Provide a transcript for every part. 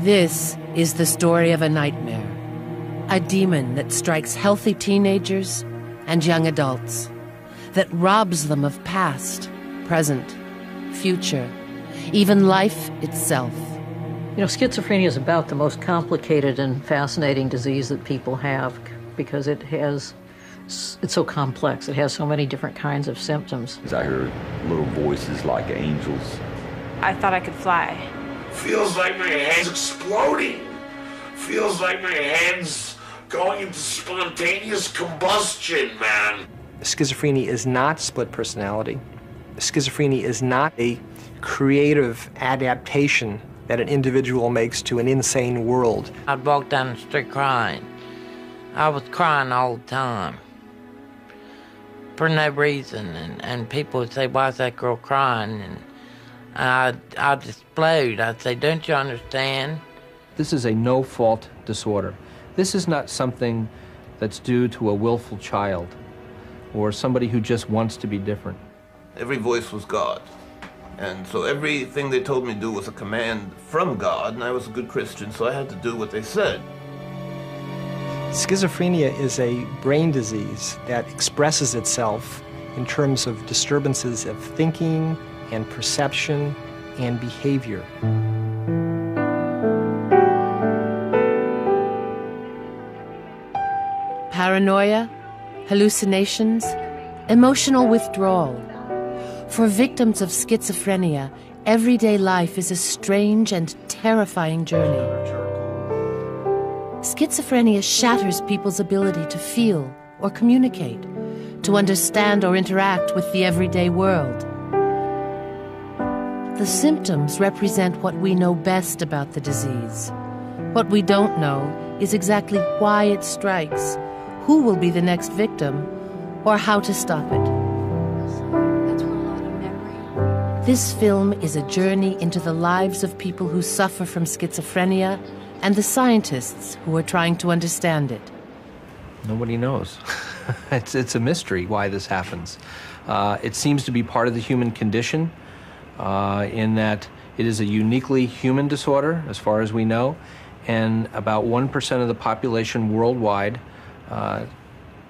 This is the story of a nightmare. A demon that strikes healthy teenagers and young adults, that robs them of past, present, future, even life itself. You know, schizophrenia is about the most complicated and fascinating disease that people have because it has, it's so complex. It has so many different kinds of symptoms. I heard little voices like angels. I thought I could fly. Feels like my head's exploding. Feels like my head's going into spontaneous combustion, man. Schizophrenia is not split personality. Schizophrenia is not a creative adaptation that an individual makes to an insane world. I'd walk down the street crying. I was crying all the time for no reason, and, and people would say, Why is that girl crying? And I'd, I'd explode. I'd say, Don't you understand? This is a no fault disorder. This is not something that's due to a willful child or somebody who just wants to be different. Every voice was God. And so everything they told me to do was a command from God, and I was a good Christian, so I had to do what they said. Schizophrenia is a brain disease that expresses itself in terms of disturbances of thinking and perception and behavior. Paranoia, hallucinations, emotional withdrawal. For victims of schizophrenia, everyday life is a strange and terrifying journey. Schizophrenia shatters people's ability to feel or communicate, to understand or interact with the everyday world. The symptoms represent what we know best about the disease. What we don't know is exactly why it strikes, who will be the next victim, or how to stop it. This film is a journey into the lives of people who suffer from schizophrenia and the scientists who are trying to understand it. Nobody knows. it's, it's a mystery why this happens. Uh, it seems to be part of the human condition uh, in that it is a uniquely human disorder, as far as we know, and about 1% of the population worldwide uh,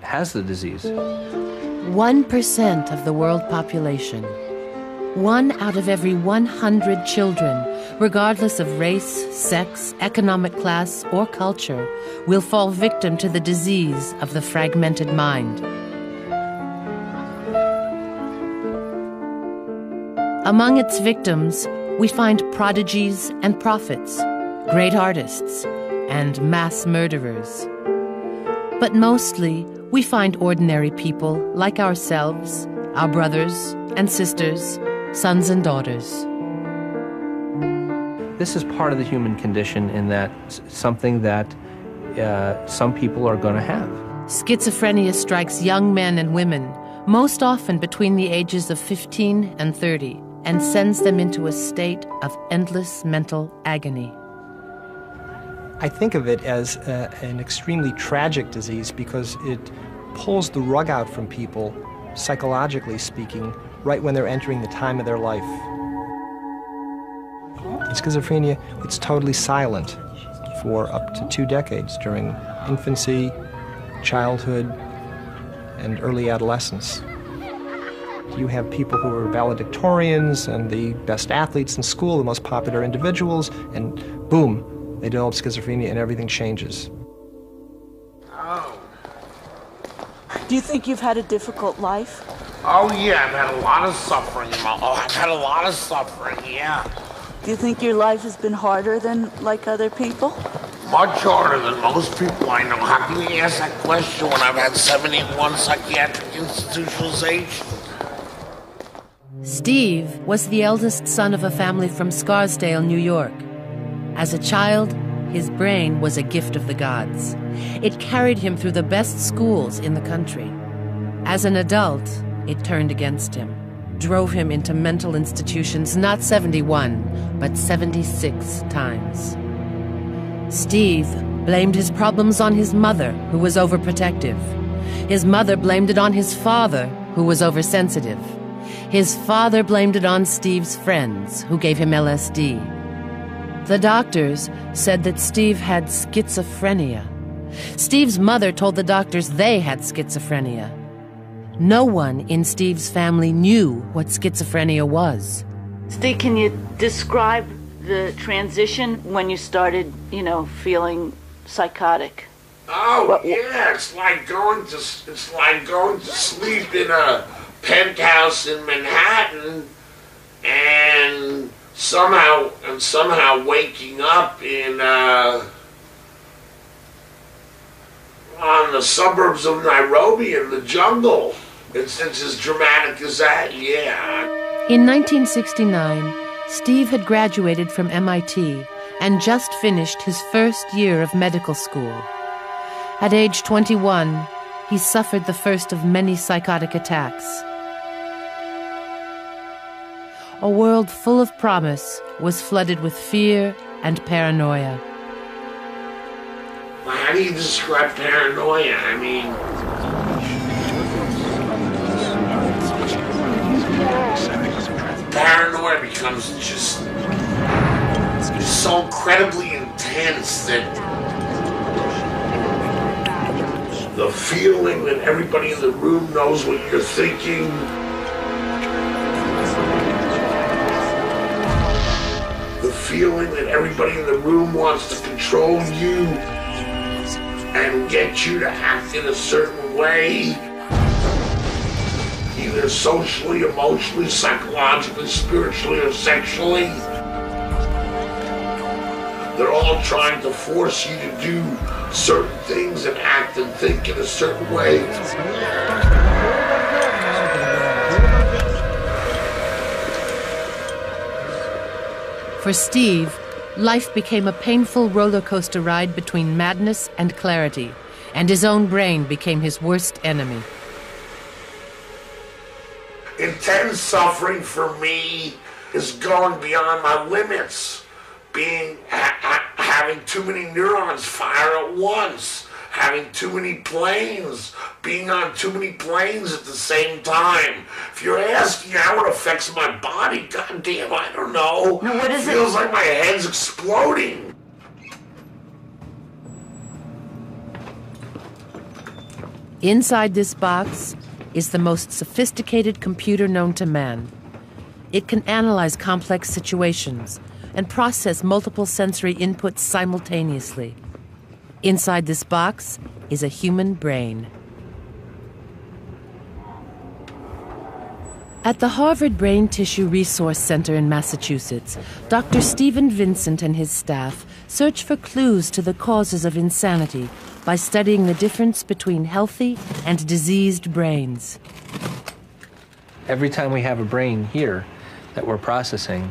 has the disease. 1% of the world population. One out of every 100 children, regardless of race, sex, economic class, or culture, will fall victim to the disease of the fragmented mind. Among its victims, we find prodigies and prophets, great artists, and mass murderers. But mostly, we find ordinary people like ourselves, our brothers and sisters, sons and daughters. This is part of the human condition in that something that uh, some people are going to have. Schizophrenia strikes young men and women, most often between the ages of 15 and 30, and sends them into a state of endless mental agony. I think of it as a, an extremely tragic disease because it pulls the rug out from people, psychologically speaking, right when they're entering the time of their life. In schizophrenia, it's totally silent for up to two decades during infancy, childhood, and early adolescence. You have people who are valedictorians and the best athletes in school, the most popular individuals, and boom, they develop schizophrenia and everything changes. Oh. Do you think you've had a difficult life? Oh yeah, I've had a lot of suffering. Oh, I've had a lot of suffering. Yeah. Do you think your life has been harder than like other people? Much harder than most people I know. How can you ask that question when I've had 71 psychiatric institutionalizations? Steve was the eldest son of a family from Scarsdale, New York. As a child, his brain was a gift of the gods. It carried him through the best schools in the country. As an adult, it turned against him, drove him into mental institutions not 71, but 76 times. Steve blamed his problems on his mother, who was overprotective. His mother blamed it on his father, who was oversensitive. His father blamed it on Steve's friends, who gave him LSD. The doctors said that Steve had schizophrenia. Steve's mother told the doctors they had schizophrenia. No one in Steve's family knew what schizophrenia was. Steve, can you describe the transition when you started, you know, feeling psychotic? Oh What- yeah, it's like going to it's like going to sleep in a penthouse in Manhattan, and somehow and somehow waking up in uh, on the suburbs of Nairobi in the jungle. It's it's as dramatic as that, yeah. In 1969, Steve had graduated from MIT and just finished his first year of medical school. At age 21, he suffered the first of many psychotic attacks. A world full of promise was flooded with fear and paranoia. Well, How do you describe paranoia? I mean, paranoia becomes just so incredibly intense that the feeling that everybody in the room knows what you're thinking. Feeling that everybody in the room wants to control you and get you to act in a certain way, either socially, emotionally, psychologically, spiritually, or sexually. They're all trying to force you to do certain things and act and think in a certain way. For Steve, life became a painful roller coaster ride between madness and clarity, and his own brain became his worst enemy. Intense suffering for me is going beyond my limits. Being ha- ha- having too many neurons fire at once, having too many planes, being on too many planes at the same time. If you're asking how it affects my body, goddamn, I don't know. No, what is it? Feels like my head's exploding. Inside this box is the most sophisticated computer known to man. It can analyze complex situations and process multiple sensory inputs simultaneously. Inside this box is a human brain. At the Harvard Brain Tissue Resource Center in Massachusetts, Dr. Stephen Vincent and his staff search for clues to the causes of insanity by studying the difference between healthy and diseased brains. Every time we have a brain here that we're processing,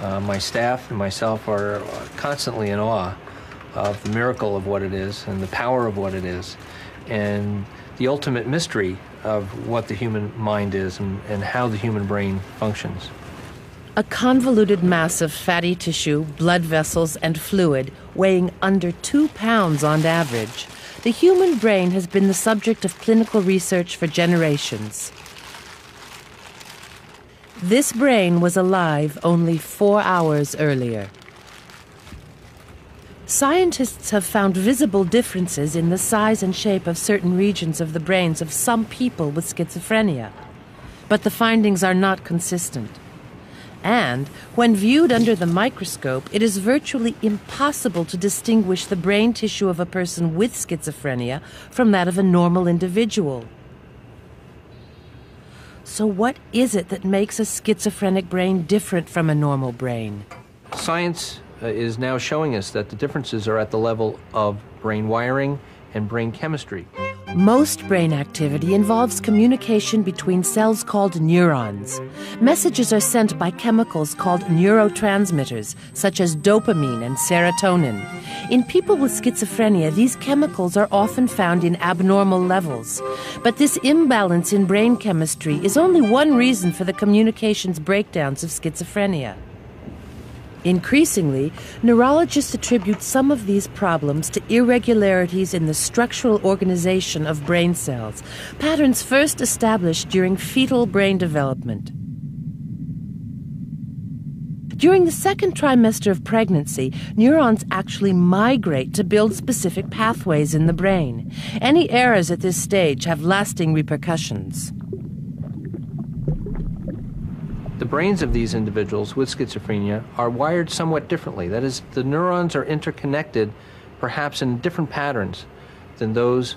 uh, my staff and myself are constantly in awe of the miracle of what it is and the power of what it is and the ultimate mystery of what the human mind is and, and how the human brain functions. A convoluted mass of fatty tissue, blood vessels, and fluid weighing under two pounds on average, the human brain has been the subject of clinical research for generations. This brain was alive only four hours earlier. Scientists have found visible differences in the size and shape of certain regions of the brains of some people with schizophrenia, but the findings are not consistent. And when viewed under the microscope, it is virtually impossible to distinguish the brain tissue of a person with schizophrenia from that of a normal individual. So, what is it that makes a schizophrenic brain different from a normal brain? Science uh, is now showing us that the differences are at the level of brain wiring and brain chemistry. Most brain activity involves communication between cells called neurons. Messages are sent by chemicals called neurotransmitters, such as dopamine and serotonin. In people with schizophrenia, these chemicals are often found in abnormal levels. But this imbalance in brain chemistry is only one reason for the communications breakdowns of schizophrenia. Increasingly, neurologists attribute some of these problems to irregularities in the structural organization of brain cells, patterns first established during fetal brain development. During the second trimester of pregnancy, neurons actually migrate to build specific pathways in the brain. Any errors at this stage have lasting repercussions. The brains of these individuals with schizophrenia are wired somewhat differently. That is, the neurons are interconnected perhaps in different patterns than those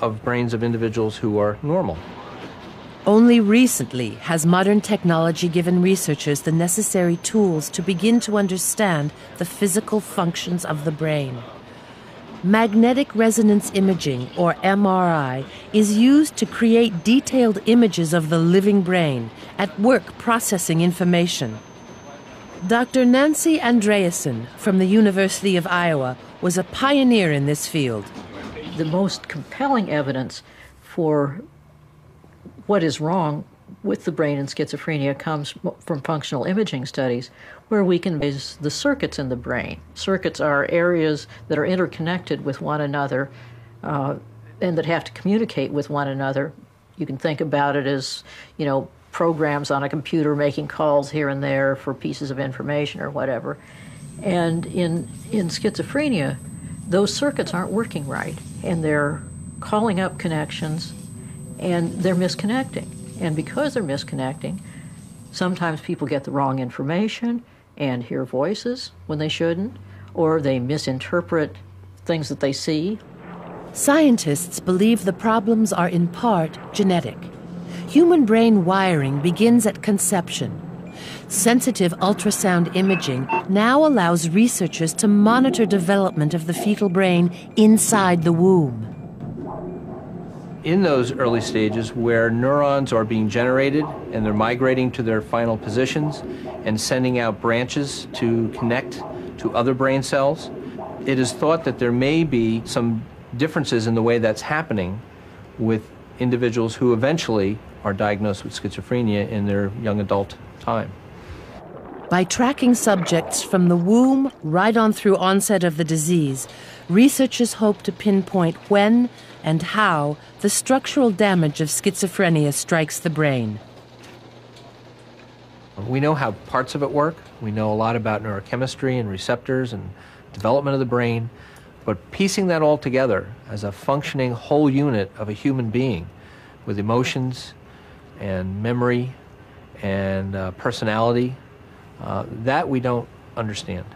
of brains of individuals who are normal. Only recently has modern technology given researchers the necessary tools to begin to understand the physical functions of the brain. Magnetic resonance imaging, or MRI, is used to create detailed images of the living brain at work processing information. Dr. Nancy Andreasen from the University of Iowa was a pioneer in this field. The most compelling evidence for what is wrong with the brain and schizophrenia comes from functional imaging studies, where we can base the circuits in the brain. Circuits are areas that are interconnected with one another uh, and that have to communicate with one another. You can think about it as, you know, programs on a computer making calls here and there for pieces of information or whatever. And in, in schizophrenia, those circuits aren't working right, and they're calling up connections and they're misconnecting. And because they're misconnecting, sometimes people get the wrong information and hear voices when they shouldn't, or they misinterpret things that they see. Scientists believe the problems are in part genetic. Human brain wiring begins at conception. Sensitive ultrasound imaging now allows researchers to monitor development of the fetal brain inside the womb in those early stages where neurons are being generated and they're migrating to their final positions and sending out branches to connect to other brain cells, it is thought that there may be some differences in the way that's happening with individuals who eventually are diagnosed with schizophrenia in their young adult time. By tracking subjects from the womb right on through onset of the disease, researchers hope to pinpoint when and how the structural damage of schizophrenia strikes the brain. We know how parts of it work. We know a lot about neurochemistry and receptors and development of the brain. But piecing that all together as a functioning whole unit of a human being with emotions and memory and uh, personality, uh, that we don't understand.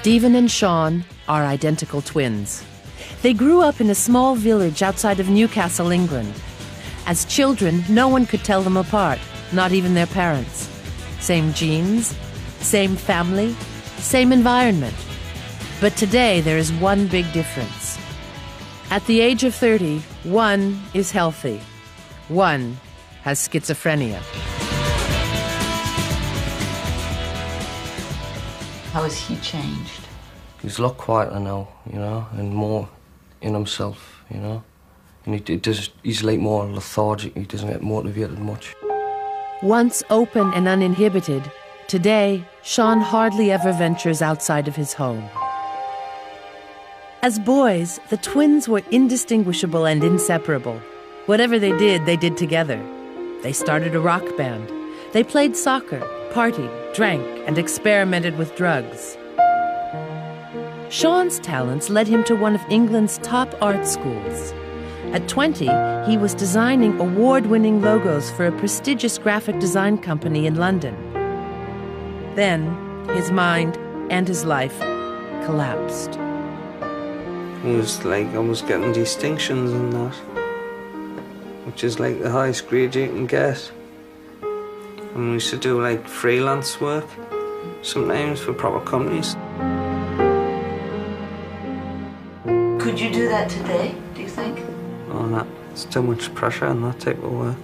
Stephen and Sean are identical twins. They grew up in a small village outside of Newcastle, England. As children, no one could tell them apart, not even their parents. Same genes, same family, same environment. But today there is one big difference. At the age of 30, one is healthy, one has schizophrenia. How has he changed? He's a lot quieter now, you know, and more in himself, you know. And he, he does, he's like more lethargic, he doesn't get motivated much. Once open and uninhibited, today, Sean hardly ever ventures outside of his home. As boys, the twins were indistinguishable and inseparable. Whatever they did, they did together. They started a rock band. They played soccer, partied, drank, and experimented with drugs. Sean's talents led him to one of England's top art schools. At 20, he was designing award winning logos for a prestigious graphic design company in London. Then, his mind and his life collapsed. It was like was getting distinctions and that, which is like the highest grade you can get. And we used to do like freelance work, sometimes for proper companies. Could you do that today, do you think? Oh, that, it's too much pressure on that type of work.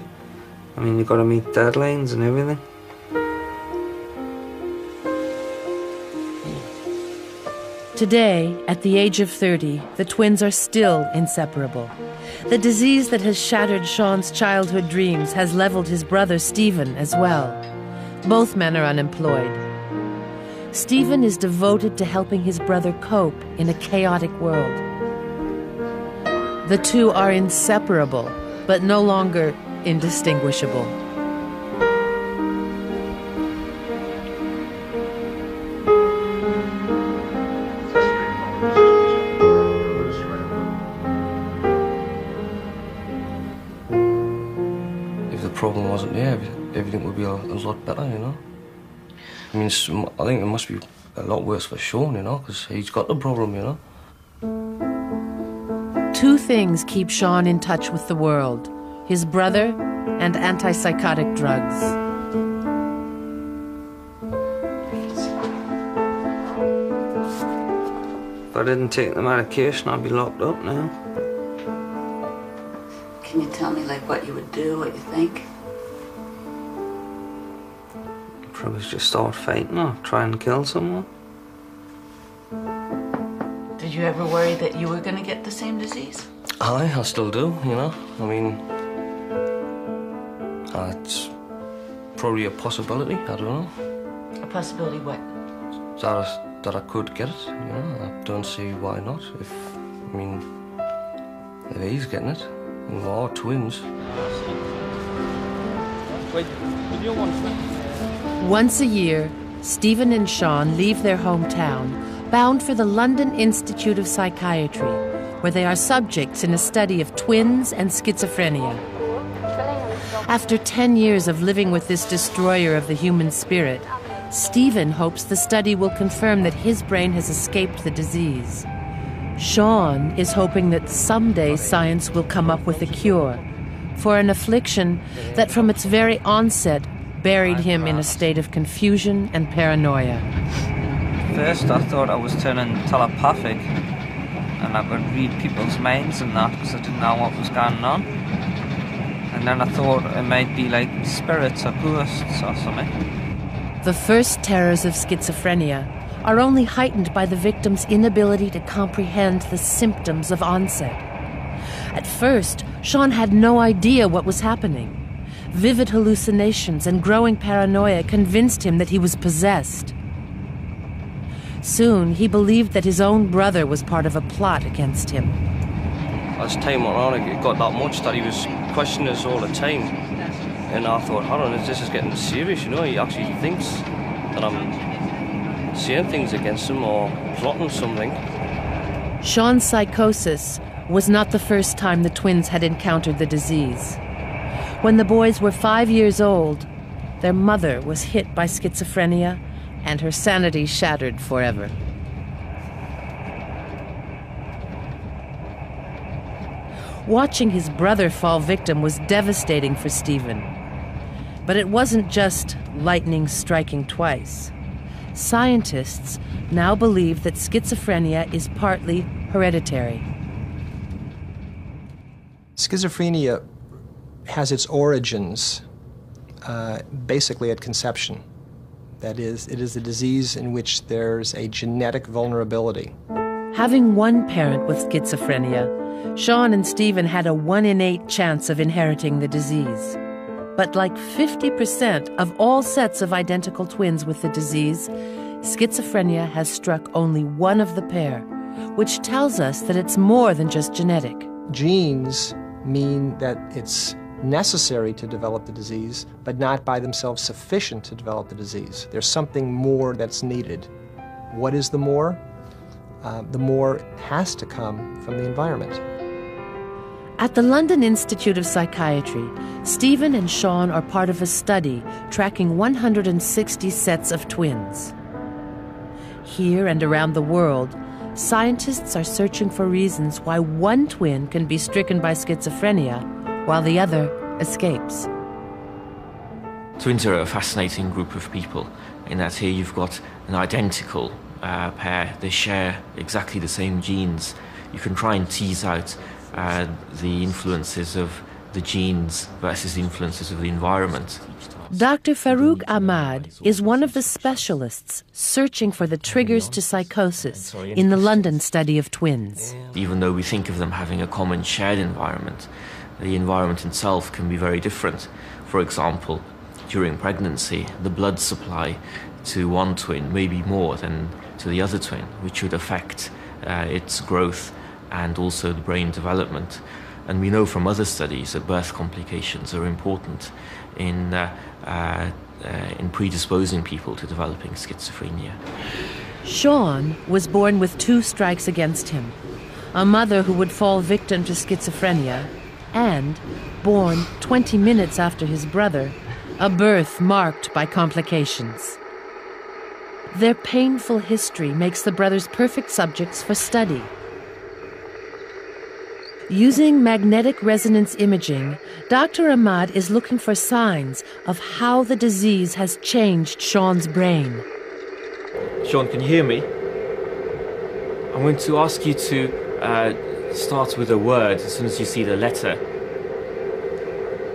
I mean, you've got to meet deadlines and everything. Today, at the age of 30, the twins are still inseparable. The disease that has shattered Sean's childhood dreams has leveled his brother Stephen as well. Both men are unemployed. Stephen is devoted to helping his brother cope in a chaotic world. The two are inseparable, but no longer indistinguishable. Would be a, a lot better, you know. I mean, I think it must be a lot worse for Sean, you know, because he's got the problem, you know. Two things keep Sean in touch with the world his brother and antipsychotic drugs. If I didn't take the medication, I'd be locked up now. Can you tell me, like, what you would do, what you think? Probably just start fighting or try and kill someone. Did you ever worry that you were going to get the same disease? Aye, I still do, you know. I mean, uh, it's probably a possibility, I don't know. A possibility what? That I, that I could get it, you know. I don't see why not. If, I mean, if he's getting it, we are twins. Wait, you want Once a year, Stephen and Sean leave their hometown, bound for the London Institute of Psychiatry, where they are subjects in a study of twins and schizophrenia. After 10 years of living with this destroyer of the human spirit, Stephen hopes the study will confirm that his brain has escaped the disease. Sean is hoping that someday science will come up with a cure for an affliction that from its very onset buried him in a state of confusion and paranoia. First, I thought I was turning telepathic and I could read people's minds and that because I didn't know what was going on. And then I thought it might be like spirits or ghosts or something. The first terrors of schizophrenia are only heightened by the victim's inability to comprehend the symptoms of onset. At first, Sean had no idea what was happening. Vivid hallucinations and growing paranoia convinced him that he was possessed. Soon, he believed that his own brother was part of a plot against him. As time went on, it got that much that he was questioning us all the time. And I thought, hold on, this is getting serious, you know. He actually thinks that I'm saying things against him or plotting something. Sean's psychosis was not the first time the twins had encountered the disease. When the boys were five years old, their mother was hit by schizophrenia and her sanity shattered forever. Watching his brother fall victim was devastating for Stephen. But it wasn't just lightning striking twice. Scientists now believe that schizophrenia is partly hereditary. Schizophrenia has its origins uh, basically at conception. That is, it is a disease in which there's a genetic vulnerability. Having one parent with schizophrenia, Sean and Stephen had a 1 in 8 chance of inheriting the disease. But like 50% of all sets of identical twins with the disease, schizophrenia has struck only one of the pair, which tells us that it's more than just genetic. Genes mean that it's necessary to develop the disease, but not by themselves sufficient to develop the disease. There's something more that's needed. What is the more? Uh, the more has to come from the environment. At the London Institute of Psychiatry, Stephen and Sean are part of a study tracking 160 sets of twins. Here and around the world, scientists are searching for reasons why one twin can be stricken by schizophrenia while the other escapes. Twins are a fascinating group of people in that here you've got an identical uh, pair. They share exactly the same genes. You can try and tease out uh, the influences of the genes versus the influences of the environment. Dr. Farouk Ahmad is one of the specialists searching for the triggers to psychosis in the London study of twins. Even though we think of them having a common shared environment, the environment itself can be very different. For example, during pregnancy, the blood supply to one twin may be more than to the other twin, which would affect uh, its growth and also the brain development. And we know from other studies that birth complications are important in, uh, uh, uh, in predisposing people to developing schizophrenia. Sean was born with two strikes against him a mother who would fall victim to schizophrenia, and, born 20 minutes after his brother, a birth marked by complications. Their painful history makes the brothers perfect subjects for study. Using magnetic resonance imaging, Dr. Ahmad is looking for signs of how the disease has changed Sean's brain. Sean, can you hear me? I'm going to ask you to uh, start with a word as soon as you see the letter.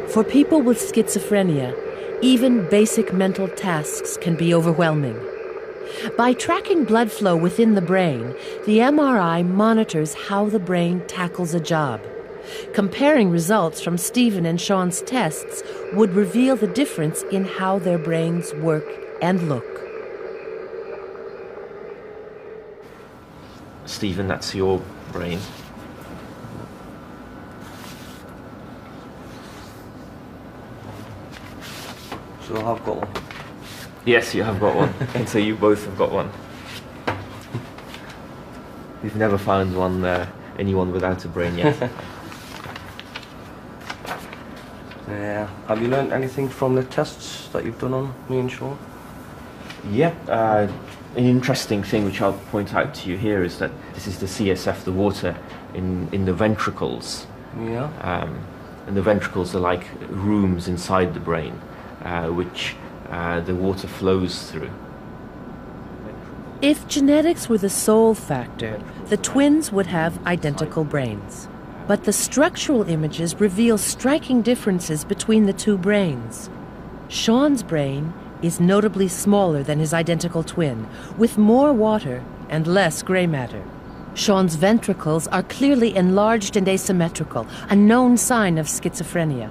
For people with schizophrenia, even basic mental tasks can be overwhelming. By tracking blood flow within the brain, the MRI monitors how the brain tackles a job. Comparing results from Stephen and Sean's tests would reveal the difference in how their brains work and look. Stephen, that's your brain. So I've got one. Yes, you have got one. and so you both have got one. We've never found one uh, anyone without a brain yet. Yeah. Have you learned anything from the tests that you've done on me and Sean? Yeah. Uh, an interesting thing which I'll point out to you here is that this is the CSF, the water in, in the ventricles. Yeah. Um, and the ventricles are like rooms inside the brain, uh, which uh, the water flows through. If genetics were the sole factor, the twins would have identical brains. But the structural images reveal striking differences between the two brains. Sean's brain is notably smaller than his identical twin, with more water and less gray matter. Sean's ventricles are clearly enlarged and asymmetrical, a known sign of schizophrenia.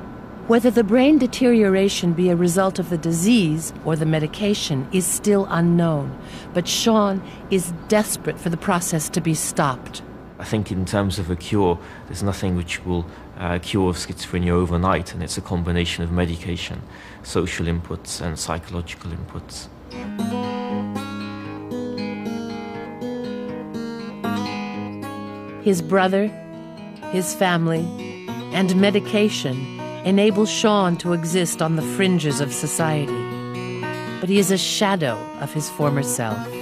Whether the brain deterioration be a result of the disease or the medication is still unknown, but Sean is desperate for the process to be stopped. I think, in terms of a cure, there's nothing which will uh, cure schizophrenia overnight, and it's a combination of medication, social inputs, and psychological inputs. His brother, his family, and medication enable Sean to exist on the fringes of society. But he is a shadow of his former self.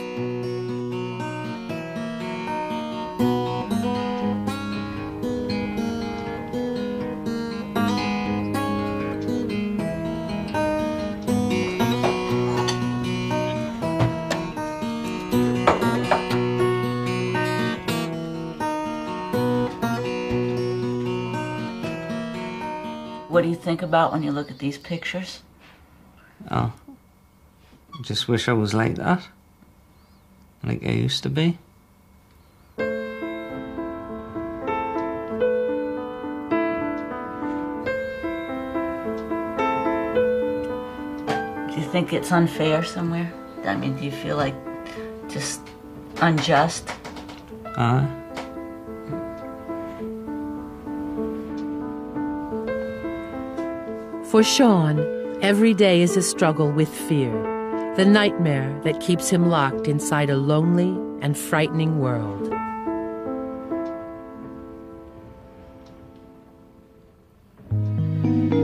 About when you look at these pictures? Oh. Just wish I was like that. Like I used to be. Do you think it's unfair somewhere? I mean, do you feel like just unjust? Aye. For Sean, every day is a struggle with fear, the nightmare that keeps him locked inside a lonely and frightening world.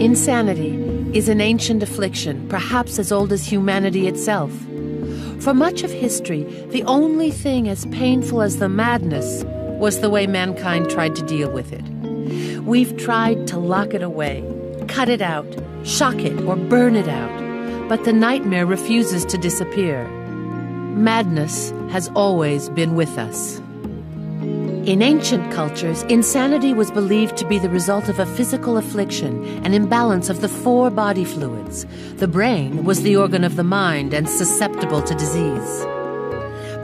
Insanity is an ancient affliction, perhaps as old as humanity itself. For much of history, the only thing as painful as the madness was the way mankind tried to deal with it. We've tried to lock it away, cut it out, shock it, or burn it out, but the nightmare refuses to disappear. Madness has always been with us. In ancient cultures, insanity was believed to be the result of a physical affliction, an imbalance of the four body fluids. The brain was the organ of the mind and susceptible to disease.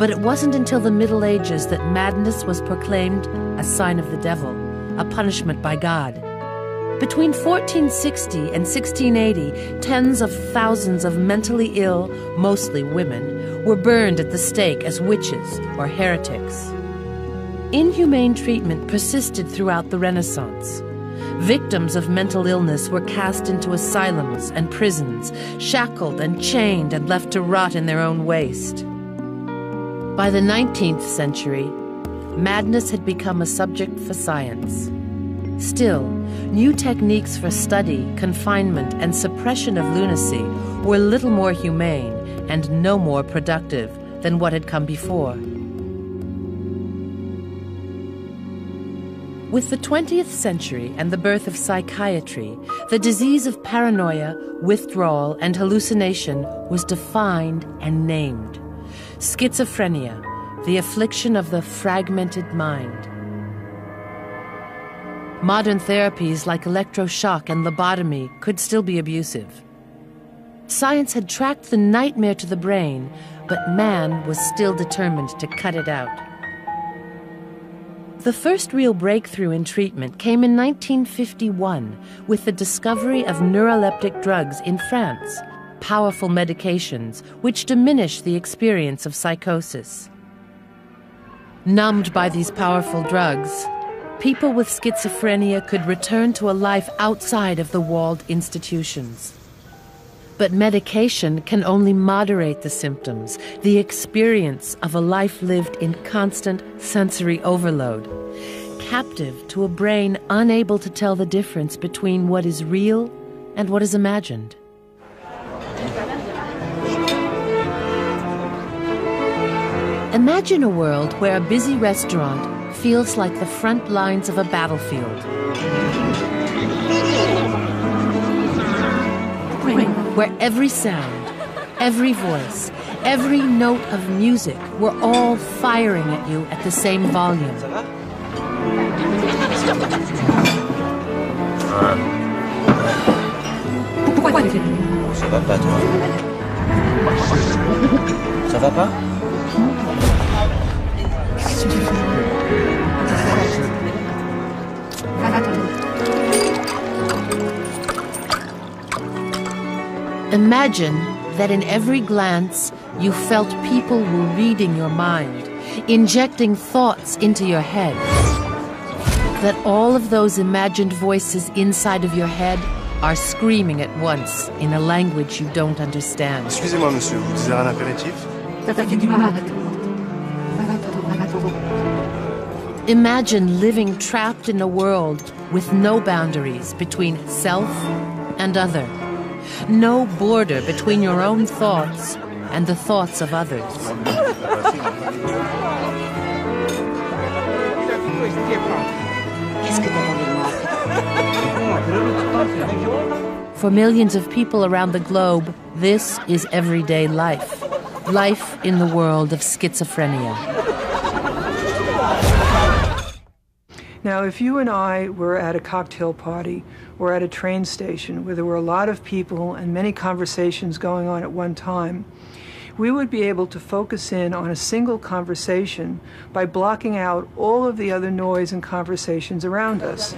But it wasn't until the Middle Ages that madness was proclaimed a sign of the devil, a punishment by God. Between 1460 and 1680, tens of thousands of mentally ill, mostly women, were burned at the stake as witches or heretics. Inhumane treatment persisted throughout the Renaissance. Victims of mental illness were cast into asylums and prisons, shackled and chained and left to rot in their own waste. By the 19th century, madness had become a subject for science. Still, new techniques for study, confinement, and suppression of lunacy were little more humane and no more productive than what had come before. With the 20th century and the birth of psychiatry, the disease of paranoia, withdrawal, and hallucination was defined and named. Schizophrenia, the affliction of the fragmented mind. Modern therapies like electroshock and lobotomy could still be abusive. Science had tracked the nightmare to the brain, but man was still determined to cut it out. The first real breakthrough in treatment came in 1951 with the discovery of neuroleptic drugs in France, powerful medications which diminish the experience of psychosis. Numbed by these powerful drugs, people with schizophrenia could return to a life outside of the walled institutions. But medication can only moderate the symptoms, the experience of a life lived in constant sensory overload, captive to a brain unable to tell the difference between what is real and what is imagined. Imagine a world where a busy restaurant feels like the front lines of a battlefield. where every sound, every voice, every note of music were all firing at you at the same volume. Ça va pas toi Ça va pas Qu'est-ce que tu Imagine that in every glance you felt people were reading your mind, injecting thoughts into your head. That all of those imagined voices inside of your head are screaming at once in a language you don't understand. Excusez-moi, monsieur, vous désirez un apéritif Imagine living trapped in a world with no boundaries between self and other no border between your own thoughts and the thoughts of others. For millions of people around the globe, this is everyday life. Life in the world of schizophrenia. Now, if you and I were at a cocktail party or at a train station where there were a lot of people and many conversations going on at one time, we would be able to focus in on a single conversation by blocking out all of the other noise and conversations around us.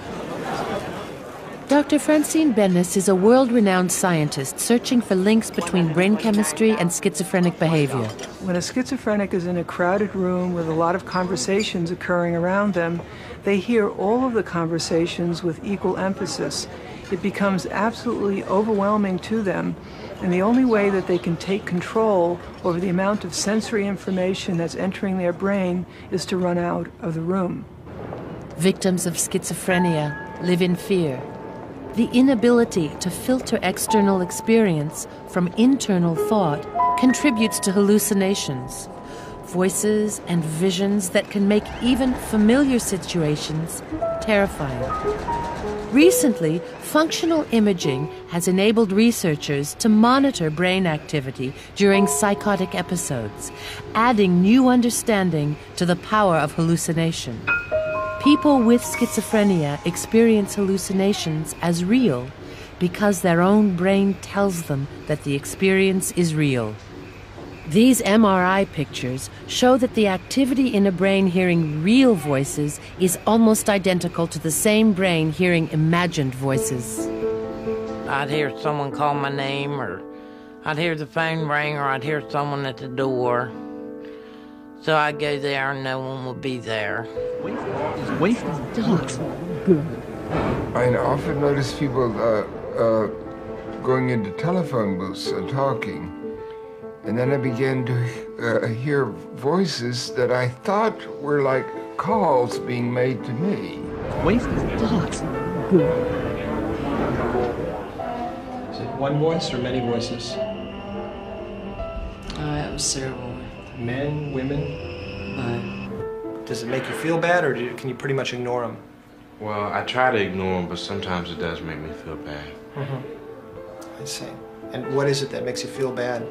Dr. Francine Benes is a world renowned scientist searching for links between brain chemistry and schizophrenic behavior. When a schizophrenic is in a crowded room with a lot of conversations occurring around them, they hear all of the conversations with equal emphasis. It becomes absolutely overwhelming to them, and the only way that they can take control over the amount of sensory information that's entering their brain is to run out of the room. Victims of schizophrenia live in fear the inability to filter external experience from internal thought contributes to hallucinations, voices and visions that can make even familiar situations terrifying. Recently, functional imaging has enabled researchers to monitor brain activity during psychotic episodes, adding new understanding to the power of hallucination. People with schizophrenia experience hallucinations as real because their own brain tells them that the experience is real. These MRI pictures show that the activity in a brain hearing real voices is almost identical to the same brain hearing imagined voices. I'd hear someone call my name, or I'd hear the phone ring, or I'd hear someone at the door. So I'd go there and no one would be there. Wait. It looks good. I often notice people uh, uh, going into telephone booths and talking. And then I began to uh, hear voices that I thought were like calls being made to me. Is it one voice or many voices? Oh, it was terrible. Men, women? Does it make you feel bad, or do you, can you pretty much ignore them? Well, I try to ignore them, but sometimes it does make me feel bad. Mm-hmm. I see. And what is it that makes you feel bad?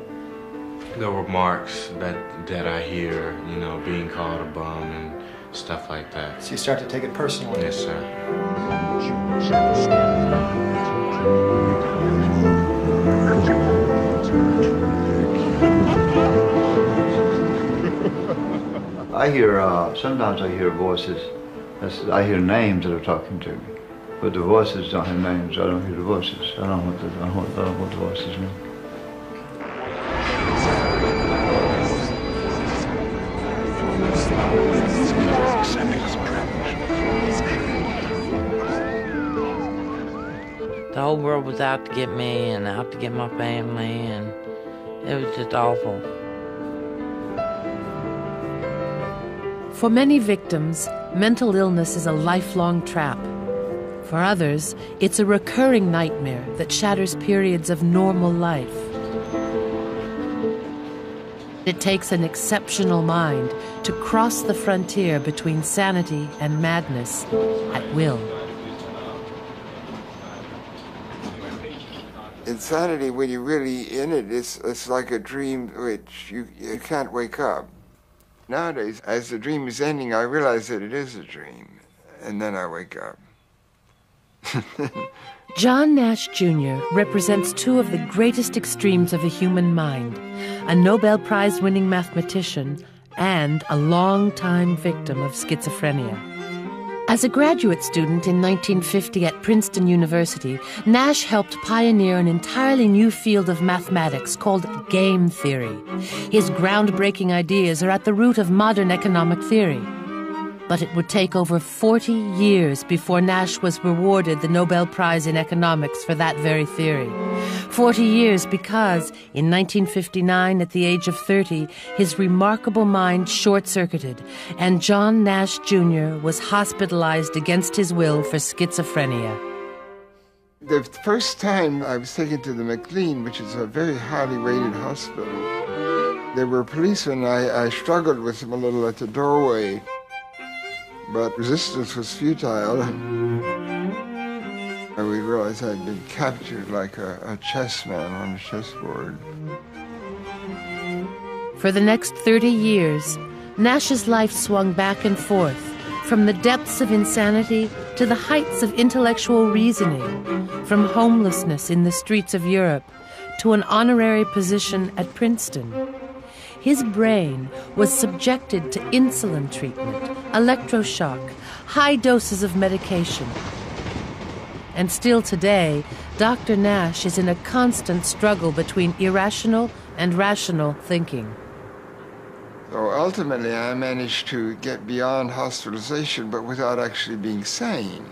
The remarks that that I hear, you know, being called a bum and stuff like that. So you start to take it personally. Yes, sir. I hear, uh, sometimes I hear voices, I hear names that are talking to me, but the voices don't have names. I don't hear the voices. I don't know what the, I don't know I don't know what the voices mean. The whole world was out to get me and out to get my family, and it was just awful. For many victims, mental illness is a lifelong trap. For others, it's a recurring nightmare that shatters periods of normal life. It takes an exceptional mind to cross the frontier between sanity and madness at will. Insanity, when you're really in it, it's, it's like a dream which you, you can't wake up. Nowadays, as the dream is ending, I realize that it is a dream, and then I wake up. John Nash Jr. represents two of the greatest extremes of the human mind a Nobel Prize winning mathematician and a long-time victim of schizophrenia. As a graduate student in 1950 at Princeton University, Nash helped pioneer an entirely new field of mathematics called game theory. His groundbreaking ideas are at the root of modern economic theory. But it would take over 40 years before Nash was rewarded the Nobel Prize in Economics for that very theory. 40 years because, in 1959, at the age of 30, his remarkable mind short circuited, and John Nash Jr. was hospitalized against his will for schizophrenia. The first time I was taken to the McLean, which is a very highly rated hospital, there were policemen. I, I struggled with them a little at the doorway, but resistance was futile. And we realized I'd been captured like a, a chessman on a chessboard. For the next 30 years, Nash's life swung back and forth from the depths of insanity to the heights of intellectual reasoning, from homelessness in the streets of Europe to an honorary position at Princeton. His brain was subjected to insulin treatment, electroshock, high doses of medication. And still today, Dr. Nash is in a constant struggle between irrational and rational thinking. So ultimately, I managed to get beyond hospitalization, but without actually being sane.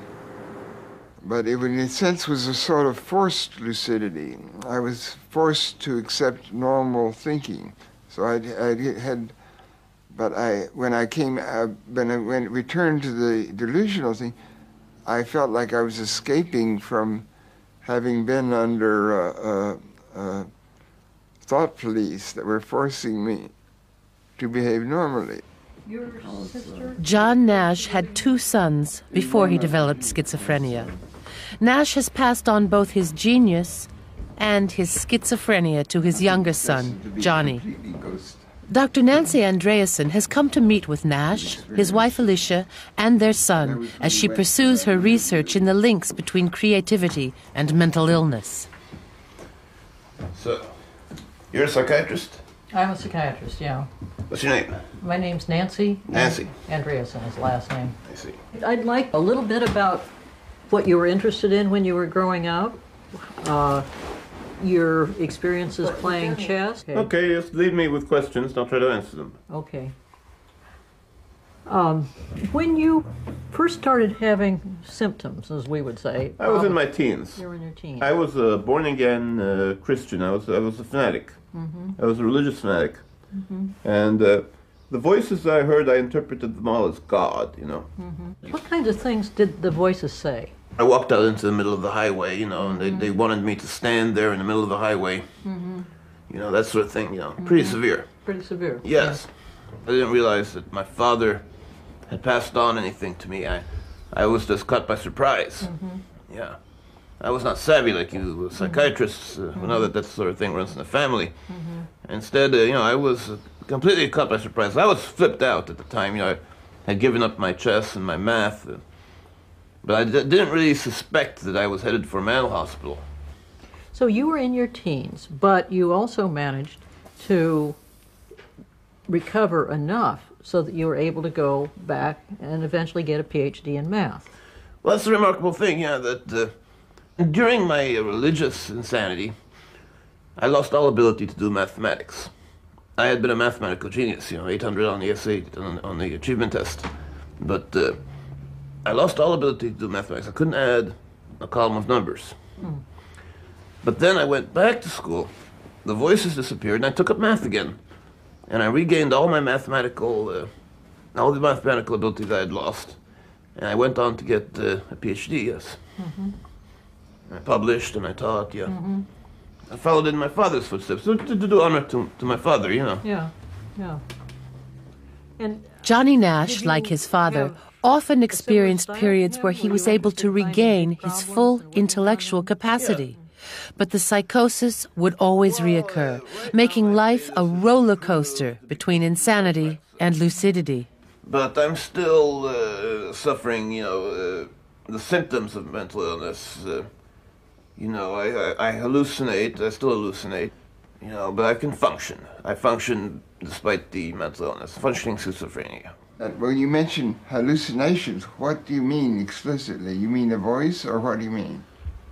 But it, in a sense, was a sort of forced lucidity. I was forced to accept normal thinking. So I, I had, but I, when I came, uh, when I when it returned to the delusional thing, I felt like I was escaping from having been under uh, uh, uh, thought police that were forcing me to behave normally. John Nash had two sons before he developed schizophrenia. Nash has passed on both his genius and his schizophrenia to his younger son, Johnny. Dr. Nancy Andreasen has come to meet with Nash, his wife Alicia, and their son as she pursues her research in the links between creativity and mental illness. So, you're a psychiatrist? I'm a psychiatrist, yeah. What's your name? My name's Nancy. Nancy. Andreasen is the last name. I see. I'd like a little bit about what you were interested in when you were growing up. Uh, your experiences playing chess. Okay, just leave me with questions I'll try to answer them. Okay. Um, when you first started having symptoms, as we would say, I was in um, my teens. You were in your teens. I was a born again uh, Christian. I was I was a fanatic. Mm-hmm. I was a religious fanatic, mm-hmm. and uh, the voices I heard, I interpreted them all as God. You know. Mm-hmm. What kinds of things did the voices say? I walked out into the middle of the highway, you know, and they, they wanted me to stand there in the middle of the highway, Mm-hmm. you know, that sort of thing, you know, pretty severe. Pretty severe. Yes. I didn't realize that my father had passed on anything to me. I, I was just caught by surprise. Mhm. Yeah. I was not savvy like you psychiatrists uh, who know that that sort of thing runs in the family. Mhm. Instead, uh, you know, I was completely caught by surprise. I was flipped out at the time. You know, I had given up my chess and my math, uh, but I d- didn't really suspect that I was headed for a mental hospital. So you were in your teens, but you also managed to recover enough so that you were able to go back and eventually get a PhD in math. Well, that's the remarkable thing, yeah, that uh, during my religious insanity, I lost all ability to do mathematics. I had been a mathematical genius, you know, 800 on the SAT, on, on the achievement test. But uh, I lost all ability to do mathematics. I couldn't add a column of numbers. Hmm. But then I went back to school. The voices disappeared, and I took up math again. And I regained all my mathematical, uh, all the mathematical abilities I had lost. And I went on to get uh, a PhD, yes. Mhm. I published and I taught, yeah. Mhm. I followed in my father's footsteps, to, to, to do honor to, to my father, you know. Yeah, yeah. And Johnny Nash, like his father, often experienced periods where he was able to regain his full intellectual capacity. But the psychosis would always reoccur, making life a roller coaster between insanity and lucidity. But I'm still uh, suffering, you know, uh, the symptoms of mental illness. Uh, you know, I, I, I hallucinate, I still hallucinate, you know, but I can function. I function despite the mental illness, functioning schizophrenia. Uh, when you mention hallucinations, what do you mean explicitly? You mean a voice, or what do you mean?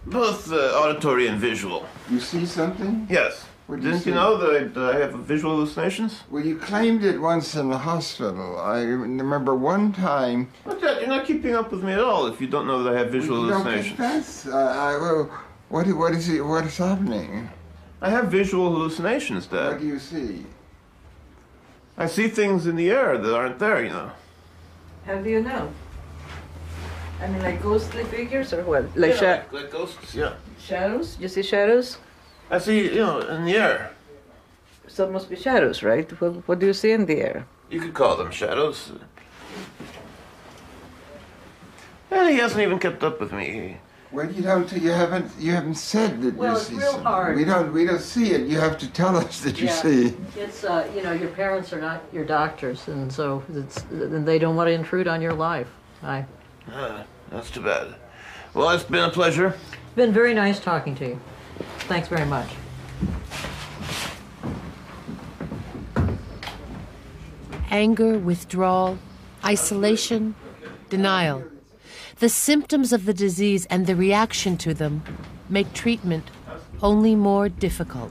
Both uh, auditory and visual. You see something? Yes. What Didn't you see? know that I, that I have visual hallucinations? Well, you claimed it once in the hospital. I remember one time. What's that? You're not keeping up with me at all if you don't know that I have visual You don't hallucinations. Uh, I, well, what, what is it? What is happening? I have visual hallucinations, Dad. What do you see? I see things in the air that aren't there, you know. How do you know? I mean, like ghostly figures or what? Like, yeah, sha- like, like ghosts, yeah. shadows? You see shadows? I see, you know, in the air. So it must be shadows, right? What, what do you see in the air? You could call them shadows. And he hasn't even kept up with me. Well, you don't. You haven't. You haven't said that Well, you it's see real something. hard. We don't. We don't see it. You have to tell us that you Yeah. see. It's uh, you know your parents are not your doctors, and so it's and they don't want to intrude on your life. I Ah, that's too bad. Well, it's been a pleasure. been very nice talking to you. Thanks very much. Anger, withdrawal, isolation, denial. The symptoms of the disease and the reaction to them make treatment only more difficult.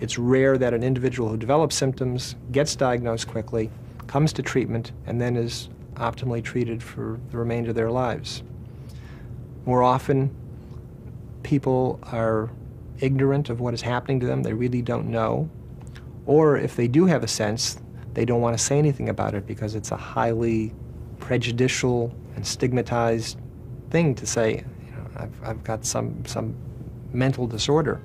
It's rare that an individual who develops symptoms gets diagnosed quickly, comes to treatment, and then is optimally treated for the remainder of their lives. More often, people are ignorant of what is happening to them, they really don't know. Or if they do have a sense, they don't want to say anything about it because it's a highly prejudicial and stigmatized thing to say, you know, I've, I've got some, some mental disorder.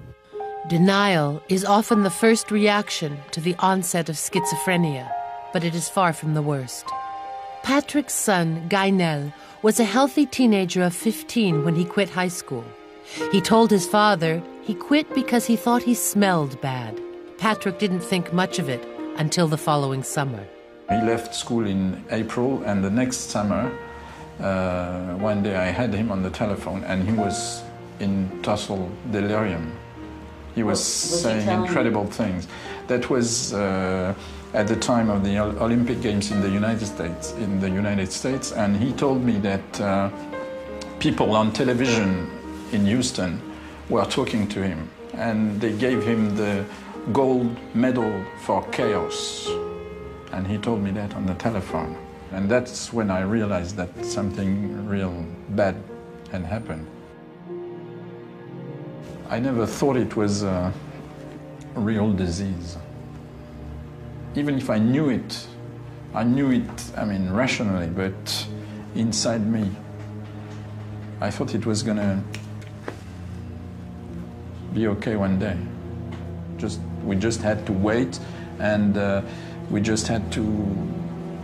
Denial is often the first reaction to the onset of schizophrenia, but it is far from the worst. Patrick's son, Gainel, was a healthy teenager of 15 when he quit high school. He told his father he quit because he thought he smelled bad. Patrick didn't think much of it until the following summer. He left school in April, and the next summer, uh, one day I had him on the telephone, and he was in total delirium. He was, was saying you? incredible things. That was uh, at the time of the Olympic Games in the United States. In the United States, and he told me that uh, people on television in Houston were talking to him, and they gave him the gold medal for chaos. And he told me that on the telephone. And that's when I realized that something real bad had happened. I never thought it was a real disease. Even if I knew it, I knew it, I mean, rationally, but inside me, I thought it was gonna be okay one day. Just we just had to wait, and uh, we just had to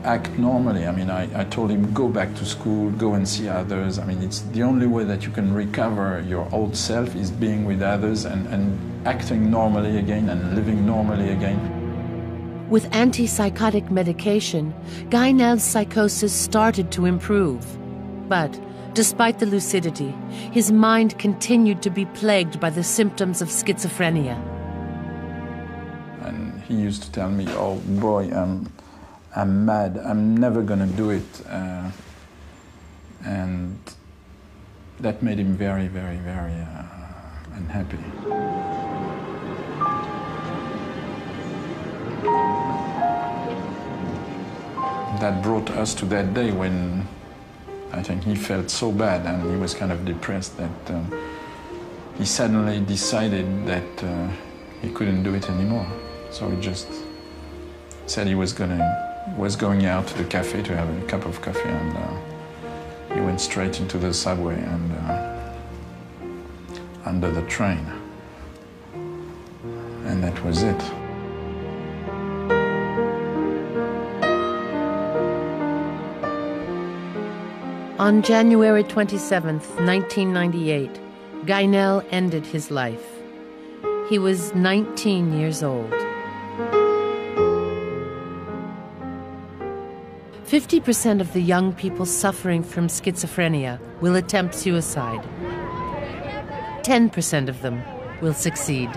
act normally. I mean, I, I told him go back to school, go and see others. I mean, it's the only way that you can recover your old self is being with others and, and acting normally again and living normally again. With antipsychotic medication, Guynel's psychosis started to improve. But despite the lucidity, his mind continued to be plagued by the symptoms of schizophrenia. He used to tell me, oh boy, I'm, I'm mad, I'm never gonna do it. Uh, and that made him very, very, very uh, unhappy. That brought us to that day when I think he felt so bad and he was kind of depressed that um, he suddenly decided that uh, he couldn't do it anymore. So he just said he was gonna was going out to the cafe to have a cup of coffee and uh, he went straight into the subway and uh, under the train. And that was it. On January 27, 1998, Guynel ended his life. He was 19 years old. 50% of the young people suffering from schizophrenia will attempt suicide. 10% of them will succeed.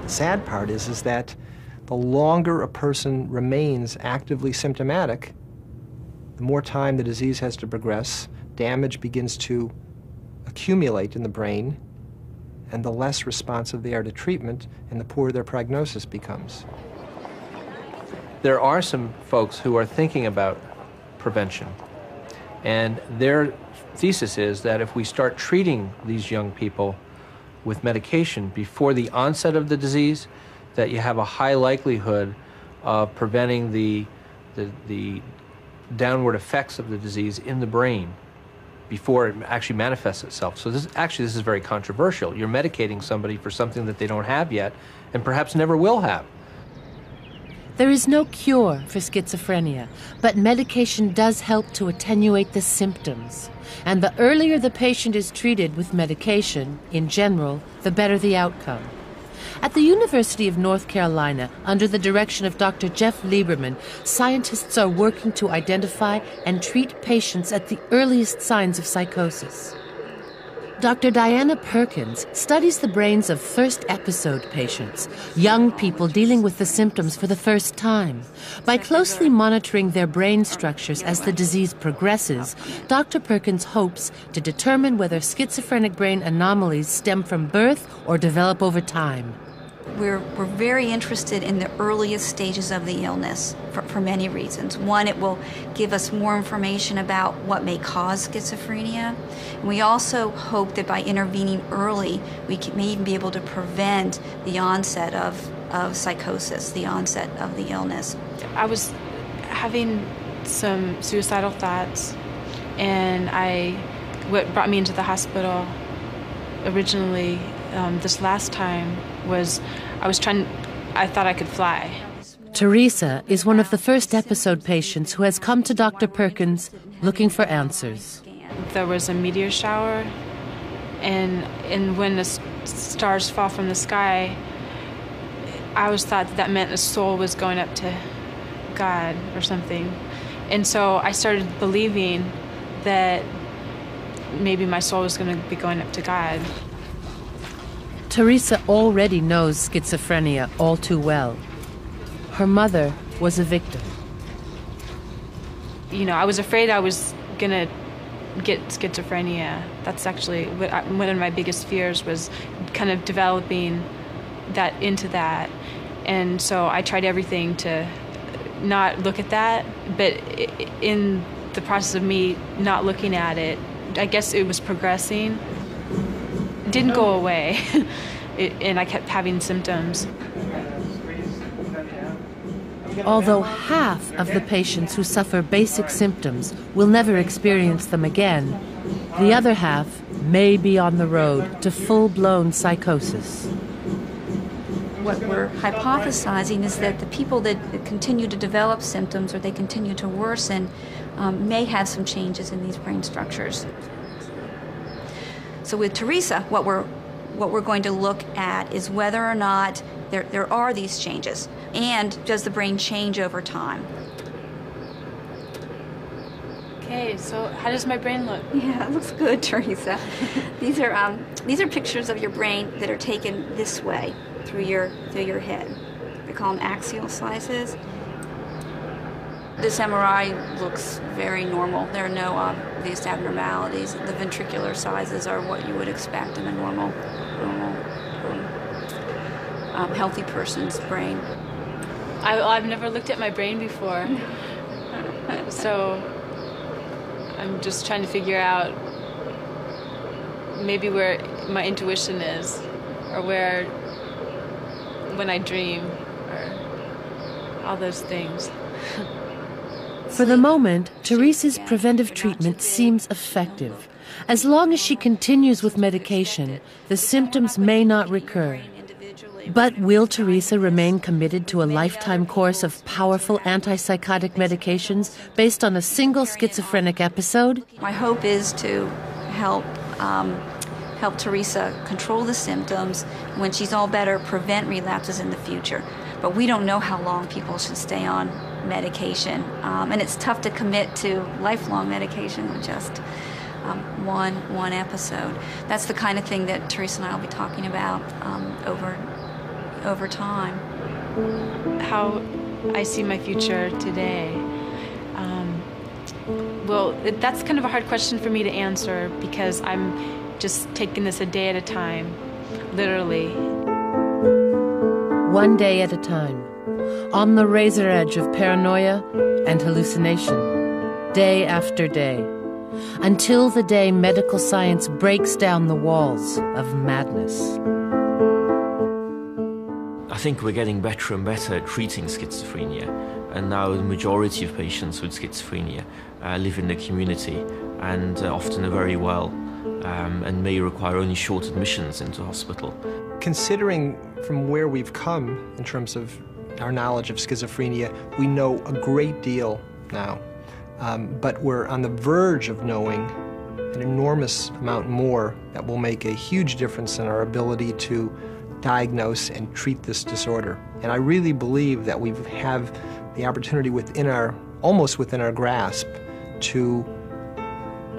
The sad part is, is that the longer a person remains actively symptomatic, the more time the disease has to progress, damage begins to accumulate in the brain, and the less responsive they are to treatment, and the poorer their prognosis becomes. There are some folks who are thinking about prevention, and their thesis is that if we start treating these young people with medication before the onset of the disease, that you have a high likelihood of preventing the, the, the downward effects of the disease in the brain before it actually manifests itself. So this actually this is very controversial. You're medicating somebody for something that they don't have yet and perhaps never will have. There is no cure for schizophrenia, but medication does help to attenuate the symptoms. And the earlier the patient is treated with medication, in general, the better the outcome. At the University of North Carolina, under the direction of Dr. Jeff Lieberman, scientists are working to identify and treat patients at the earliest signs of psychosis. Dr. Diana Perkins studies the brains of first episode patients, young people dealing with the symptoms for the first time. By closely monitoring their brain structures as the disease progresses, Dr. Perkins hopes to determine whether schizophrenic brain anomalies stem from birth or develop over time. We're, we're very interested in the earliest stages of the illness for, for many reasons. One, it will give us more information about what may cause schizophrenia. And we also hope that by intervening early, we can, may even be able to prevent the onset of, of psychosis, the onset of the illness. I was having some suicidal thoughts, and I, what brought me into the hospital originally um, this last time was I was trying, I thought I could fly. Teresa is one of the first episode patients who has come to Dr. Perkins looking for answers. There was a meteor shower, and, and when the stars fall from the sky, I always thought that, that meant a soul was going up to God or something. And so I started believing that maybe my soul was going to be going up to God. Teresa already knows schizophrenia all too well. Her mother was a victim. You know, I was afraid I was to get schizophrenia. That's actually I, one of my biggest fears was kind of developing that into that. And so I tried everything to not look at that, but in the process of me not looking at it, I guess it was progressing. It didn't go away, it, and I kept having symptoms. Although half of the patients who suffer basic symptoms will never experience them again, the other half may be on the road to full blown psychosis. What we're hypothesizing is that the people that continue to develop symptoms or they continue to worsen um, may have some changes in these brain structures. So with Teresa, what we're what we're going to look at is whether or not there, there are these changes and does the brain change over time. Okay, so how does my brain look? Yeah, it looks good, Teresa. these are um, these are pictures of your brain that are taken this way through your through your head. We call them axial slices. This MRI looks very normal. There are no obvious abnormalities. The ventricular sizes are what you would expect in a normal, normal, um, um, healthy person's brain. I, I've never looked at my brain before, so I'm just trying to figure out maybe where my intuition is, or where when I dream, or all those things. For the moment, Teresa's preventive treatment seems effective. As long as she continues with medication, the symptoms may not recur. But will Teresa remain committed to a lifetime course of powerful antipsychotic medications based on a single schizophrenic episode? My hope is to help um, help Teresa control the symptoms. When she's all better, prevent relapses in the future. But we don't know how long people should stay on medication, um, and it's tough to commit to lifelong medication with just um, one one episode. That's the kind of thing that Teresa and I will be talking about um, over over time. How I see my future today. Um, well, that's kind of a hard question for me to answer because I'm just taking this a day at a time, literally. One day at a time, on the razor edge of paranoia and hallucination, day after day, until the day medical science breaks down the walls of madness. I think we're getting better and better at treating schizophrenia, and now the majority of patients with schizophrenia uh, live in the community and uh, often are very well um, and may require only short admissions into hospital. Considering from where we've come in terms of our knowledge of schizophrenia, we know a great deal now, um, but we're on the verge of knowing an enormous amount more that will make a huge difference in our ability to diagnose and treat this disorder. And I really believe that we have the opportunity within our, almost within our grasp, to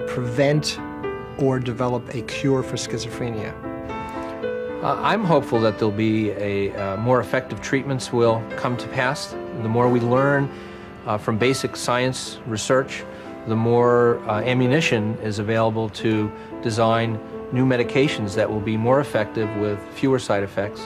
prevent or develop a cure for schizophrenia. Uh, I'm hopeful that there'll be a uh, more effective treatments will come to pass. The more we learn uh, from basic science research, the more uh, ammunition is available to design new medications that will be more effective with fewer side effects.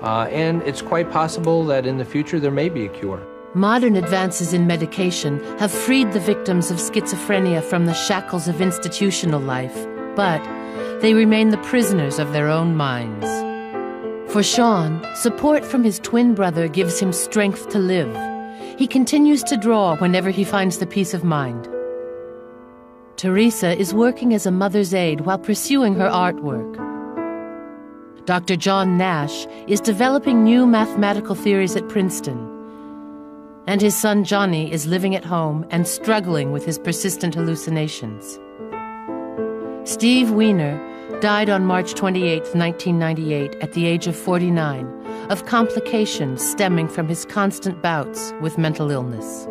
Uh, and it's quite possible that in the future there may be a cure. Modern advances in medication have freed the victims of schizophrenia from the shackles of institutional life, but they remain the prisoners of their own minds. For Sean, support from his twin brother gives him strength to live. He continues to draw whenever he finds the peace of mind. Teresa is working as a mother's aide while pursuing her artwork. Dr. John Nash is developing new mathematical theories at Princeton. And his son Johnny is living at home and struggling with his persistent hallucinations. Steve Weiner died on March 28, 1998, at the age of 49, of complications stemming from his constant bouts with mental illness.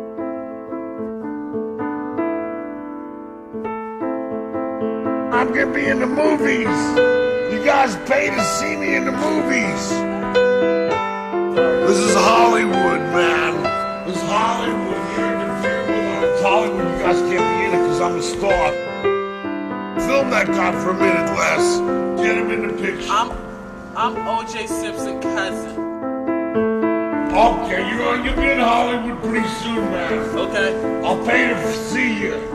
I'm gonna be in the movies. You guys pay to see me in the movies. This is Hollywood, man. This is Hollywood. You interfere with Hollywood. You guys can't be in it because I'm a star. Film that guy for a minute, Les. Get him in the picture. I'm I'm OJ Simpson cousin. Okay, you're, you'll be in Hollywood pretty soon, man. Okay. I'll pay to see you.